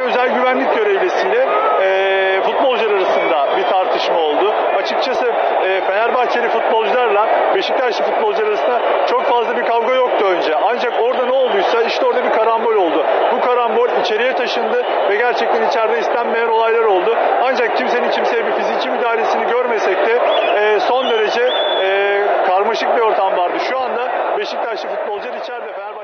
Özel güvenlik görevlisiyle e, futbolcular arasında bir tartışma oldu. Açıkçası e, Fenerbahçeli futbolcularla Beşiktaşlı futbolcular arasında çok fazla bir kavga yoktu önce. Ancak orada ne olduysa işte orada bir karambol oldu. Bu karambol içeriye taşındı ve gerçekten içeride istenmeyen olaylar oldu. Ancak kimsenin kimseye bir fiziki müdahalesini görmesek de e, son derece e, karmaşık bir ortam vardı. Şu anda Beşiktaşlı futbolcular içeride Fenerbahçe